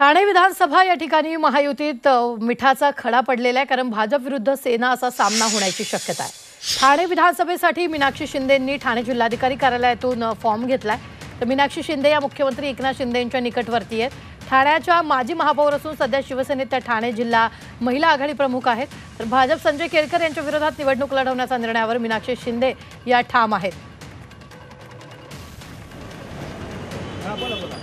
ठाणे विधानसभा या ठिकाणी महायुतीत मिठाचा खडा पडलेला आहे कारण भाजप विरुद्ध सेना असा सामना होण्याची शक्यता आहे. ठाणे विधानसभेसाठी मीनाक्षी शिंदेंनी ठाणे जिल्हाधिकारी कार्यालयातून फॉर्म घेतलाय. तर मीनाक्षी शिंदे या मुख्यमंत्री एकनाथ शिंदे यांच्या निकटवर्ती आहेत. ठाण्याच्या माजी महापौर असून सध्या शिवसेनेत त्या ठाणे जिल्हा महिला आघाडी प्रमुख आहेत. तर भाजप संजय केळकर यांच्या विरोधात निवडणूक लढवण्याच्या निर्णयावर मीनाक्षी शिंदे या ठाम आहेत. बोला बोला.